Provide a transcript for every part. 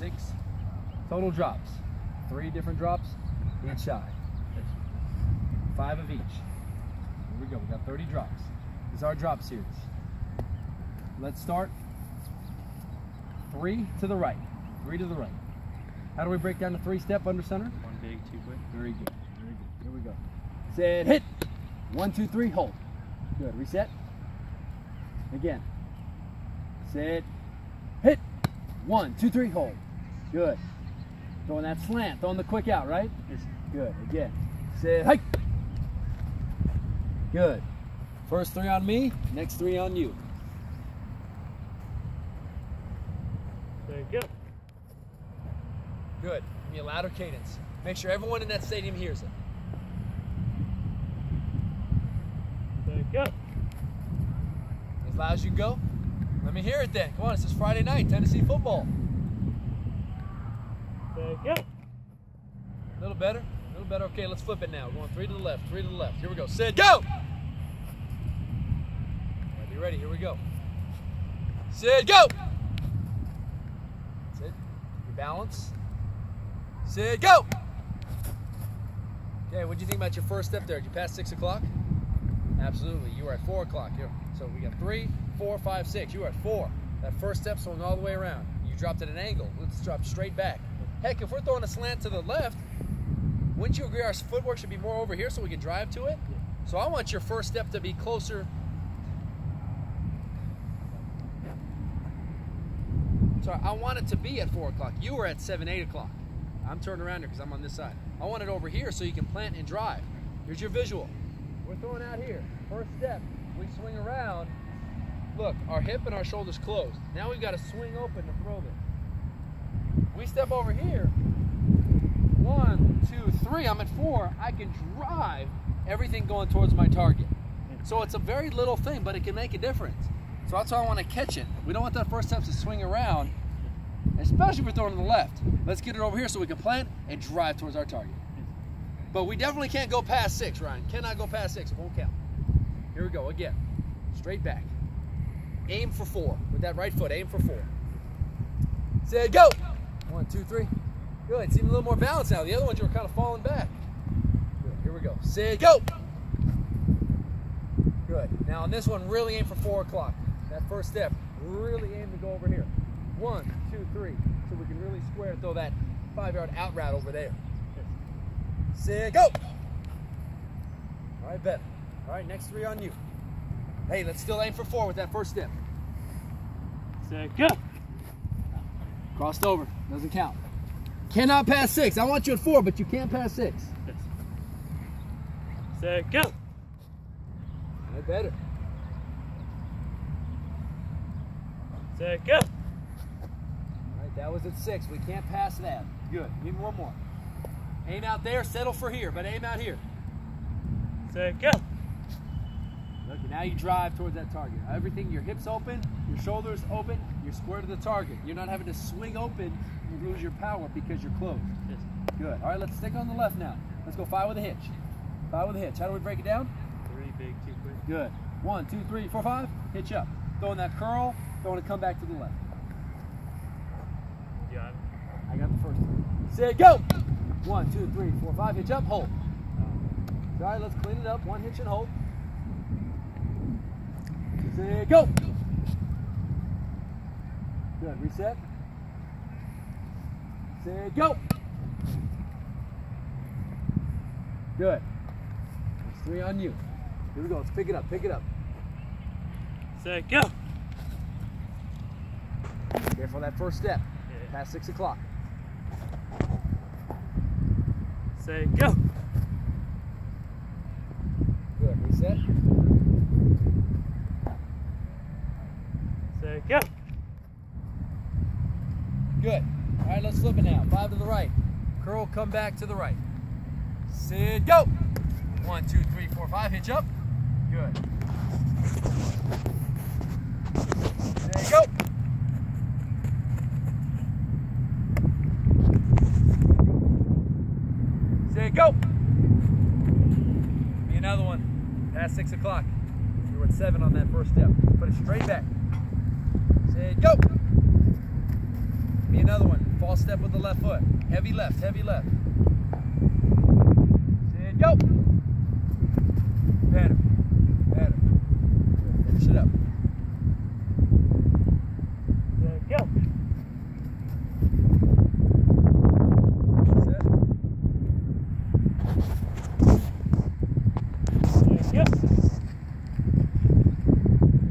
six total drops. Three different drops each side. Five of each. Here we go. We got 30 drops. This is our drop series. Let's start. Three to the right. Three to the right. How do we break down the three step under center? One big, two quick. Very good. Very good. Here we go. Set, hit. One, two, three, hold. Good. Reset. Again. Set, hit. One, two, three, hold. Good. Throwing that slant, throwing the quick out, right? Yes. Good. Again. Say, hike. Good. First three on me, next three on you. There you go. Good. Give me a louder cadence. Make sure everyone in that stadium hears it. There you go. As loud as you can go. Let me hear it then. Come on, this is Friday night, Tennessee football. There you go. A little better. A little better. Okay, let's flip it now. We're going three to the left, three to the left. Here we go. Sid, go! All right, be ready. Here we go. Sid, go! Sid, your balance. Sid, go! Okay, what do you think about your first step there? Did you pass six o'clock? Absolutely. You were at four o'clock. Here. So we got three, four, five, six. You were at four. That first step swung all the way around. You dropped at an angle. Let's drop straight back. Heck, if we're throwing a slant to the left, wouldn't you agree our footwork should be more over here so we can drive to it? So I want your first step to be closer. Sorry, I want it to be at four o'clock. You were at seven, eight o'clock. I'm turning around here because I'm on this side. I want it over here so you can plant and drive. Here's your visual. We're throwing out here. First step, we swing around. Look, our hip and our shoulders closed. Now we've got to swing open to throw this. We step over here. One, two, three. I'm at four. I can drive everything going towards my target. So it's a very little thing, but it can make a difference. So that's why I want to catch it. We don't want that first step to swing around, especially if we're throwing to the left. Let's get it over here so we can plant and drive towards our target. But we definitely can't go past six, Ryan. Cannot go past six. It won't count. Here we go again. Straight back. Aim for four. With that right foot, aim for four. Say go. One, two, three. Good. Seem a little more balanced now. The other ones you were kind of falling back. Good. Here we go. Say go. Good. Now on this one, really aim for four o'clock. That first step, really aim to go over here. One, two, three. So we can really square and throw that five yard out route over there. Say go. All right, bet. All right, next three on you. Hey, let's still aim for four with that first step. You go. Crossed over. Doesn't count. Cannot pass six. I want you at four, but you can't pass six. Yes. There go. I better. You go. All right, that was at six. We can't pass that. Good. Give me one more. Aim out there, settle for here, but aim out here. You go. Look, now you drive towards that target. Everything, your hips open, your shoulders open, you're square to the target. You're not having to swing open, and lose your power because you're closed. Yes. Good. All right, let's stick on the left now. Let's go five with a hitch. Five with a hitch. How do we break it down? Three big, two quick. Good. One, two, three, four, five. Hitch up. Throwing that curl, throwing it come back to the left. You got it. I got the first three. Say go. One, two, three, four, five. Hitch up, hold. Uh, All right, let's clean it up. One hitch and hold. Say go. Good. Reset. Say go. Good. There's three on you. Here we go. Let's pick it up. Pick it up. You go. Careful that first step. Yeah. Past six o'clock. You go. Good. Reset. Go. Good. All right, let's flip it now. Five to the right. Curl, come back to the right. Sit, go. One, two, three, four, five. Hitch up. Good. There you go. Say go. Be another one. Past six o'clock. You were at seven on that first step. Put it straight back. Say go. Be another one. false step with the left foot. Heavy left, heavy left. Set, go. Better. Good. Finish it up. Set, go. Set. Set, go.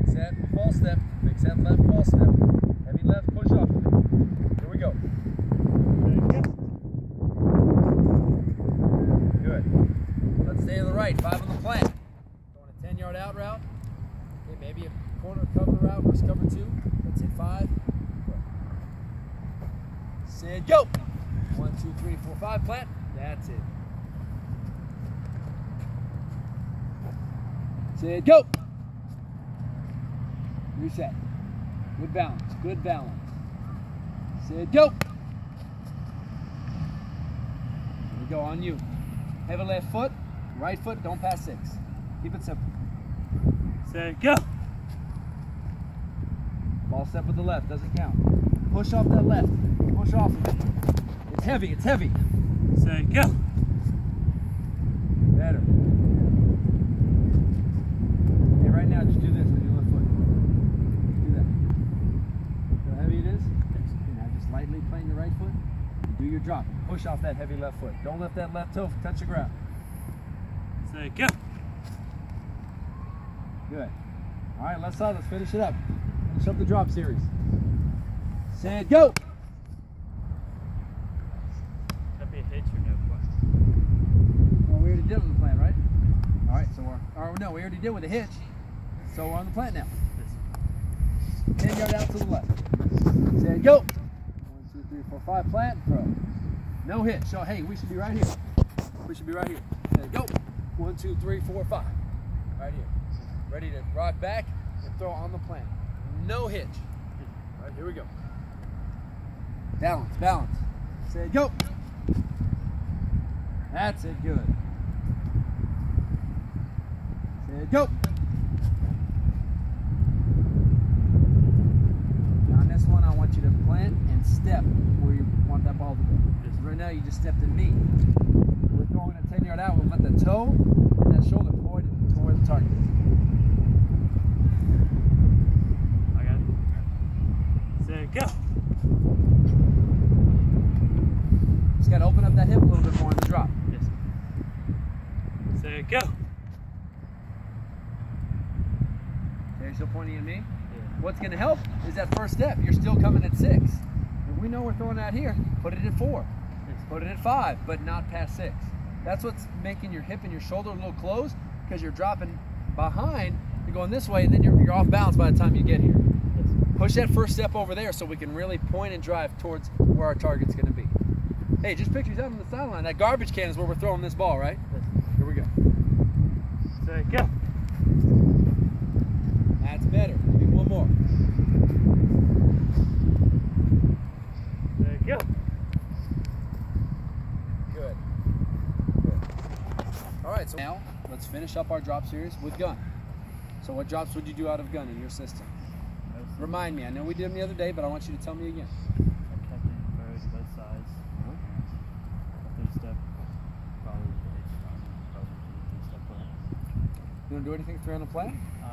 Fix that false step. Fix that left false step. Heavy left, push off of it. Here we go. Set, go. Good. Let's stay to the right. Five on the plant. Going a 10 yard out route. Okay, maybe a corner cover route versus cover two. Let's hit five. Said go. One, two, three, four, five. Plant. That's it. Said go. Reset. Good balance. Good balance. Said go. Here we go on you. Heavy left foot, right foot, don't pass six. Keep it simple. Set, go. Ball step with the left, doesn't count. Push off that left. Push off it. It's heavy, it's heavy. Say, go. Better. Hey, right now, just do this with your left foot. Do that. See how heavy it is? Okay, now just lightly plant your right foot. And do your drop. Push off that heavy left foot. Don't let that left toe touch the ground. Set, go. Good. All right, let's uh, let's finish it up. Finish up the drop series. Said go. That'd be a hitch or no point. Well, we already did on the plant, right? All right, so we're, or no, we already did with the hitch. So we're on the plant now. This. 10 yard out to the left. Say go. One, two, three, four, five. Plant, throw. No hitch. So, hey, we should be right here. We should be right here. Say go. One, two, three, four, five. Right here. Ready to ride back and throw on the plant. No hitch. All right, here we go. Balance, balance. Say go. That's it, good. Say go. Now on this one, I want you to plant and step where you want that ball to go. Because right now, you just stepped in me. We're throwing a 10 yard out. We'll let the toe and that shoulder point toward the target. I got it. Set, go. Just got to open up that hip a little bit more in the drop. Yes. Set, go. Okay, still pointing at me. Yeah. What's going to help is that first step. You're still coming at six. If we know we're throwing out here, put it at four. Put it at five, but not past six. That's what's making your hip and your shoulder a little closed because you're dropping behind. You're going this way, and then you're, you're off balance by the time you get here. Push that first step over there so we can really point and drive towards where our target's going to be. Hey, just picture yourself on the sideline. That garbage can is where we're throwing this ball, right? Yes. Here we go. Set, go. That's better. Give me one more. Set, go. Good. Good. All right, so now let's finish up our drop series with gun. So what drops would you do out of gun in your system? Remind me. I know we did them the other day, but I want you to tell me again. You don't do anything three on the plant? Uh,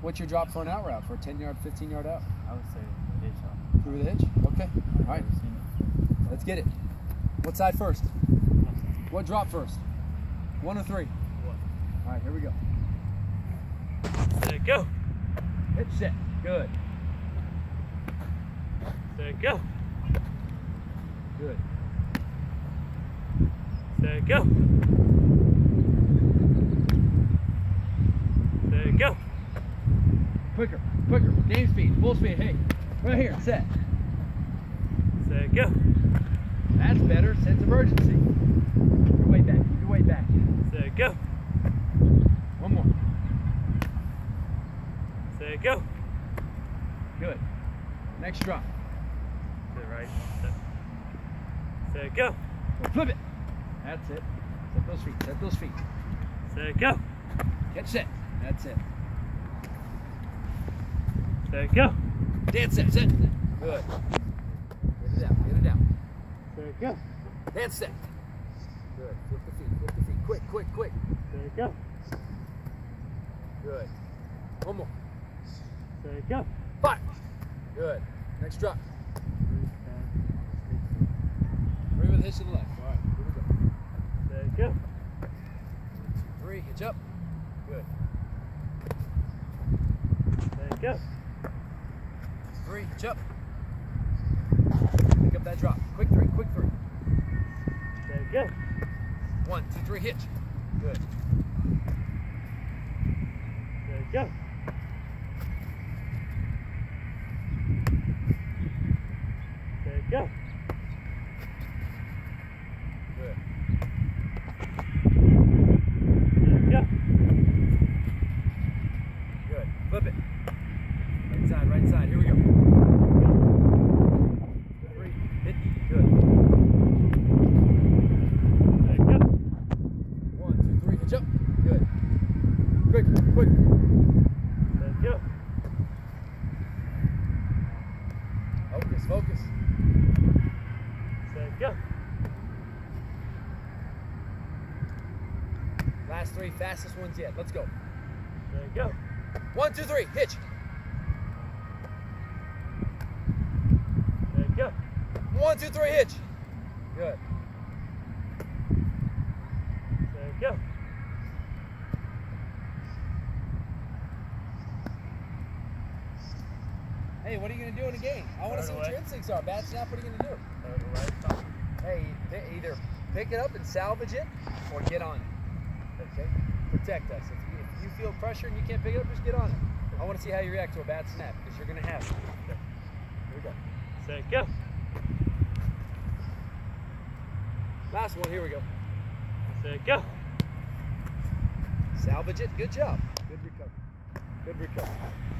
What's your drop for an out route for a 10 yard, 15 yard out? I would say the hitch on. Through the hitch? Okay. All right. Let's get it. What side first? What drop first? One or three? One. All right, here we go. Set, go. Hitch set. Good. Set, go. Good. Set, go. Set, go. Quicker, quicker. Game speed, full speed. Hey, right here, set. Set, go. That's better. Sense of urgency. Your weight back. Your weight back. Set, go. One more. Set, go. Good. Next drop. Set right. Set. Set, go. Well, flip it. That's it. Set those feet. Set those feet. Set, go. Catch set. That's it. Set, go. Dance set. Set. Good. Get it down. Get it down. Set, go. Handstand. Good. Flip the feet. Flip the feet. Quick, quick, quick. Set, go. Good. One more. Set, go. Five. Good. Next drop. Three, with a hitch to the left. All right. Here we go. Set, go. Three. Hitch up. Good. Set, go. Three. Hitch up. Pick up that drop. Quick three. Quick three. Set, go. One, two, three. Hitch. Good. There you go. Set, go. Good. Set, go. Good. Flip it. Right side. Right side. Here we go. Three. Hit. Good. Set, go. One, two, three. Hitch up. Good. Quick. Quick. Set, go. Focus. Focus. Set, go. Last three. Fastest yet. Let's go. Set, go. One, two, three. Hitch. Set, go. One, two, three. Hitch. Good. Set, go. Hey, what are you going to do in the game? I want to see what your instincts are. Bad snap, what are you going to do? Hey, either pick it up and salvage it or get on it. Okay? Protect us. If you, feel pressure and you can't pick it up, just get on it. I want to see how you react to a bad snap because you're going to have it. Here we go. Set, go. Last one. Here we go. Set, go. Salvage it. Good job. Good recovery. Good recovery.